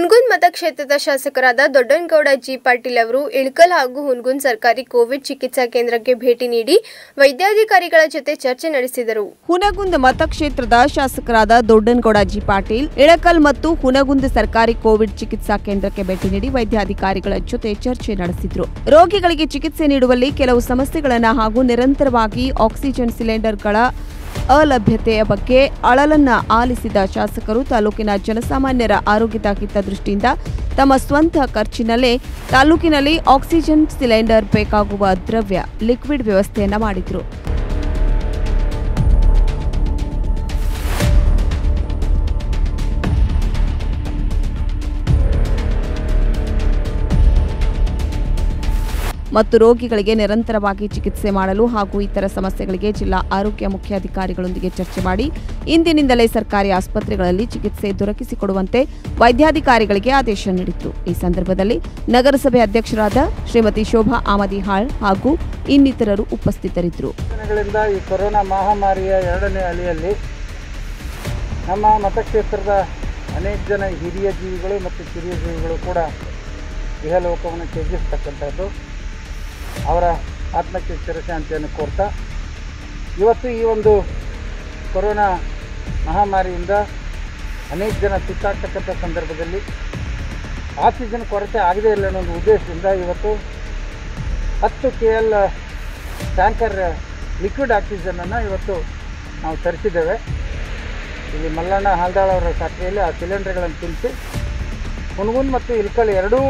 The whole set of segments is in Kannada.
ಹುನ್ಗುನ್ ಮತಕ್ಷೇತ್ರದ ಶಾಸಕರಾದ ದೊಡ್ಡನಗೌಡ ಜಿ ಪಾಟೀಲ್ ಅವರು ಇಳಕಲ್ ಹಾಗೂ ಹುನ್ಗುನ್ ಸರ್ಕಾರಿ ಕೋವಿಡ್ ಚಿಕಿತ್ಸಾ ಕೇಂದ್ರಕ್ಕೆ ಭೇಟಿ ನೀಡಿ ವೈದ್ಯಾಧಿಕಾರಿಗಳ ಜೊತೆ ಚರ್ಚೆ ನಡೆಸಿದರು. ಹುನಗುಂದ ಮತಕ್ಷೇತ್ರದ ಶಾಸಕರಾದ ದೊಡ್ಡನಗೌಡ ಜಿ ಪಾಟೀಲ್, ಇಳಕಲ್ ಮತ್ತು ಹುನಗುಂದ ಸರ್ಕಾರಿ ಕೋವಿಡ್ ಚಿಕಿತ್ಸಾ ಕೇಂದ್ರಕ್ಕೆ ಭೇಟಿ ನೀಡಿ ವೈದ್ಯಾಧಿಕಾರಿಗಳ ಜೊತೆ ಚರ್ಚೆ ನಡೆಸಿದ್ರು. ರೋಗಿಗಳಿಗೆ ಚಿಕಿತ್ಸೆ ನೀಡುವಲ್ಲಿ ಕೆಲವು ಸಮಸ್ಯೆಗಳನ್ನು ಹಾಗೂ ನಿರಂತರವಾಗಿ ಆಕ್ಸಿಜನ್ ಸಿಲಿಂಡರ್ಗಳ ಅಲಭ್ಯತೆಯ ಬಗ್ಗೆ ಅಳಲನ್ನ ಆಲಿಸಿದ ಶಾಸಕರು ತಾಲೂಕಿನ ಜನಸಾಮಾನ್ಯರ ಆರೋಗ್ಯದ ದೃಷ್ಟಿಯಿಂದ ತಮ್ಮ ಸ್ವಂತ ಖರ್ಚಿನಲ್ಲೇ ತಾಲೂಕಿನಲ್ಲಿ ಆಕ್ಸಿಜನ್ ಸಿಲಿಂಡರ್ ಬೇಕಾಗುವ ದ್ರವ್ಯ ಲಿಕ್ವಿಡ್ ವ್ಯವಸ್ಥೆಯನ್ನು ಮಾಡಿದ್ರು. ಮತ್ತು ರೋಗಿಗಳಿಗೆ ನಿರಂತರವಾಗಿ ಚಿಕಿತ್ಸೆ ಮಾಡಲು ಹಾಗೂ ಇತರ ಸಮಸ್ಯೆಗಳಿಗೆ ಜಿಲ್ಲಾ ಆರೋಗ್ಯ ಮುಖ್ಯಾಧಿಕಾರಿಗಳೊಂದಿಗೆ ಚರ್ಚೆ ಮಾಡಿ ಇಂದಿನಿಂದಲೇ ಸರ್ಕಾರಿ ಆಸ್ಪತ್ರೆಗಳಲ್ಲಿ ಚಿಕಿತ್ಸೆ ದೊರಕಿಸಿಕೊಡುವಂತೆ ವೈದ್ಯಾಧಿಕಾರಿಗಳಿಗೆ ಆದೇಶ ನೀಡಿತ್ತು. ಈ ಸಂದರ್ಭದಲ್ಲಿ ನಗರಸಭೆ ಅಧ್ಯಕ್ಷರಾದ ಶ್ರೀಮತಿ ಶೋಭಾ ಆಮದಿಹಾಳ್ ಹಾಗೂ ಇನ್ನಿತರರು ಉಪಸ್ಥಿತರಿದ್ದರು. ಈ ಕೊರೋನಾ ಮಹಾಮಾರಿಯ ನಮ್ಮ ಮತಕ್ಷೇತ್ರದ ಅನೇಕ ಜನ ಹಿರಿಯ ಜೀವಿಗಳು ಮತ್ತು ಕಿರಿಯ ಜೀವಿಗಳು ಕೂಡ ಇಹಲೋಕವನ್ನು ತ್ಯಜಿಸ್ತಕ್ಕಂಥದ್ದು. ಅವರ ಆತ್ಮಕ್ಕೆ ಚಿರಶಾಂತಿಯನ್ನು ಕೋರ್ತಾ ಇವತ್ತು ಈ ಒಂದು ಕೊರೋನಾ ಮಹಾಮಾರಿಯಿಂದ ಅನೇಕ ಜನ ತುತ್ತಾಗ್ತಕ್ಕಂಥ ಸಂದರ್ಭದಲ್ಲಿ ಆಕ್ಸಿಜನ್ ಕೊರತೆ ಆಗದೇ ಇಲ್ಲ ಅನ್ನೋ ಒಂದು ಉದ್ದೇಶದಿಂದ ಇವತ್ತು ಹತ್ತು ಕೆ ಎಲ್ ಟ್ಯಾಂಕರ್ ಲಿಕ್ವಿಡ್ ಆಕ್ಸಿಜನನ್ನು ಇವತ್ತು ನಾವು ತರಿಸಿದ್ದೇವೆ. ಇಲ್ಲಿ ಮಲ್ಲಣ್ಣ ಹಾಲ್ದಾಳ್ ಅವರ ಫ್ಯಾಕ್ಟ್ರಿಯಲ್ಲಿ ಆ ಸಿಲಿಂಡರ್ಗಳನ್ನು ತುಂಬಿಸಿ ಹುನಗುನ್ ಮತ್ತು ಇಲ್ಕಲ್ ಎರಡೂ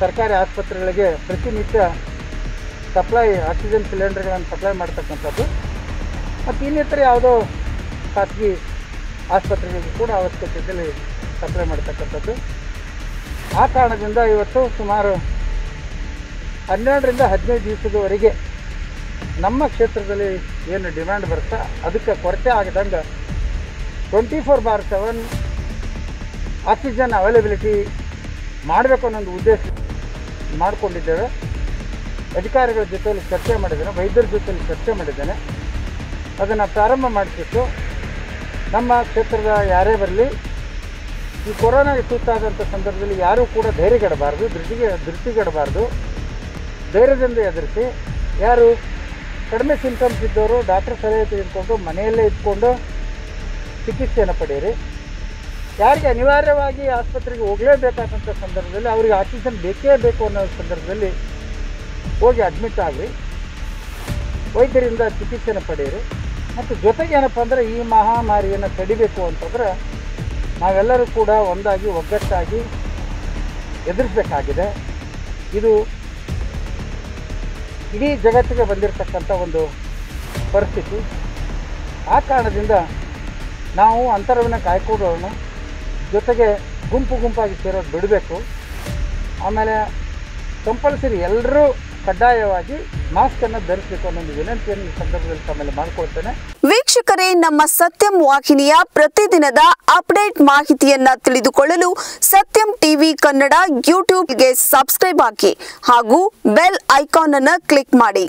ಸರ್ಕಾರಿ ಆಸ್ಪತ್ರೆಗಳಿಗೆ ಪ್ರತಿನಿತ್ಯ ಸಪ್ಲೈ ಆಕ್ಸಿಜನ್ ಸಿಲಿಂಡರ್ಗಳನ್ನು ಸಪ್ಲೈ ಮಾಡ್ತಕ್ಕಂಥದ್ದು. ಮತ್ತು ಇನ್ನಿತರ ಯಾವುದೋ ಖಾಸಗಿ ಆಸ್ಪತ್ರೆಗಳಿಗೂ ಕೂಡ ಅವಶ್ಯಕತೆಯಲ್ಲಿ ಸಪ್ಲೈ ಮಾಡ್ತಕ್ಕಂಥದ್ದು. ಆ ಕಾರಣದಿಂದ ಇವತ್ತು ಸುಮಾರು ಹನ್ನೆರಡರಿಂದ ಹದಿನೈದು ದಿವಸದವರೆಗೆ ನಮ್ಮ ಕ್ಷೇತ್ರದಲ್ಲಿ ಏನು ಡಿಮ್ಯಾಂಡ್ ಬರುತ್ತಾ ಅದಕ್ಕೆ ಕೊರತೆ ಆಗದಂಗೆ twenty four bar seven oxygen availability ಮಾಡಬೇಕು ಅನ್ನೋ ಉದ್ದೇಶ ಮಾಡಿಕೊಂಡಿದ್ದೇವೆ. ಅಧಿಕಾರಿಗಳ ಜೊತೆಯಲ್ಲಿ ಚರ್ಚೆ ಮಾಡಿದ್ದೇನೆ, ವೈದ್ಯರ ಜೊತೆಯಲ್ಲಿ ಚರ್ಚೆ ಮಾಡಿದ್ದೇನೆ. ಅದನ್ನು ಪ್ರಾರಂಭ ಮಾಡಿಸಿಟ್ಟು ನಮ್ಮ ಕ್ಷೇತ್ರದ ಯಾರೇ ಬರಲಿ, ಈ ಕೊರೋನಾಗೆ ತುತ್ತಾದಂಥ ಸಂದರ್ಭದಲ್ಲಿ ಯಾರೂ ಕೂಡ ಧೈರ್ಯಗೆಡಬಾರ್ದು ಧೃತಿಗೆ ಧೃತಿಗೆಡಬಾರ್ದು ಧೈರ್ಯದಿಂದ ಎದುರಿಸಿ, ಯಾರು ಕಡಿಮೆ ಸಿಂಟಮ್ಸ್ ಇದ್ದವರು ಡಾಕ್ಟರ್ ಸಲಹೆ ತೆಗೆದುಕೊಂಡು ಮನೆಯಲ್ಲೇ ಇದ್ಕೊಂಡು ಚಿಕಿತ್ಸೆಯನ್ನು ಪಡೆಯಿರಿ. ಯಾರಿಗೆ ಅನಿವಾರ್ಯವಾಗಿ ಆಸ್ಪತ್ರೆಗೆ ಹೋಗಲೇಬೇಕಾದಂಥ ಸಂದರ್ಭದಲ್ಲಿ, ಅವರಿಗೆ ಆಕ್ಸಿಜನ್ ಬೇಕೇ ಬೇಕು ಅನ್ನೋ ಸಂದರ್ಭದಲ್ಲಿ ಹೋಗಿ ಅಡ್ಮಿಟ್ ಆಗಲಿ ವೈದ್ಯರಿಂದ ಚಿಕಿತ್ಸೆಯನ್ನು ಪಡೆಯಿರಿ. ಮತ್ತು ಜೊತೆಗೆ ಏನಪ್ಪ ಅಂದರೆ ಈ ಮಹಾಮಾರಿಯನ್ನು ತಡಿಬೇಕು ಅಂತಂದರೆ ನಾವೆಲ್ಲರೂ ಕೂಡ ಒಂದಾಗಿ, ಒಗ್ಗಟ್ಟಾಗಿ ಎದುರಿಸಬೇಕಾಗಿದೆ. ಇದು ಇಡೀ ಜಗತ್ತಿಗೆ ಬಂದಿರತಕ್ಕಂಥ ಒಂದು ಪರಿಸ್ಥಿತಿ. ಆ ಕಾರಣದಿಂದ ನಾವು ಅಂತರವನ್ನು ಕಾಯ್ಕೊಳ್ಳೋಣ ಜೊತೆಗೆ ಗುಂಪು ಗುಂಪಾಗಿ ಸೇರೋದು ಬಿಡಬೇಕು. ಆಮೇಲೆ ಕಂಪಲ್ಸರಿ ಎಲ್ಲರೂ ಕಡ್ಡಾಯವಾಗಿ ಮಾಸ್ಕ್ ಅನ್ನು ಧರಿಸಬೇಕು ಅನ್ನೋ ಒಂದು ವಿನಂತಿಯನ್ನು ಈ ಸಂದರ್ಭದಲ್ಲಿ ತಮ್ಮಲ್ಲಿ ಮಾಡಿಕೊಳ್ತೇನೆ. ವೀಕ್ಷಕರೇ, ನಮ್ಮ ಸತ್ಯಂ ವಾಹಿನಿಯ ಪ್ರತಿದಿನದ ಅಪ್ಡೇಟ್ ಮಾಹಿತಿಯನ್ನ ತಿಳಿದುಕೊಳ್ಳಲು ಸತ್ಯಂ ಟಿವಿ ಕನ್ನಡ ಯೂಟ್ಯೂಬ್ಗೆ ಸಬ್ಸ್ಕ್ರೈಬ್ ಹಾಕಿ ಹಾಗೂ ಬೆಲ್ ಐಕಾನ್ ಅನ್ನು ಕ್ಲಿಕ್ ಮಾಡಿ.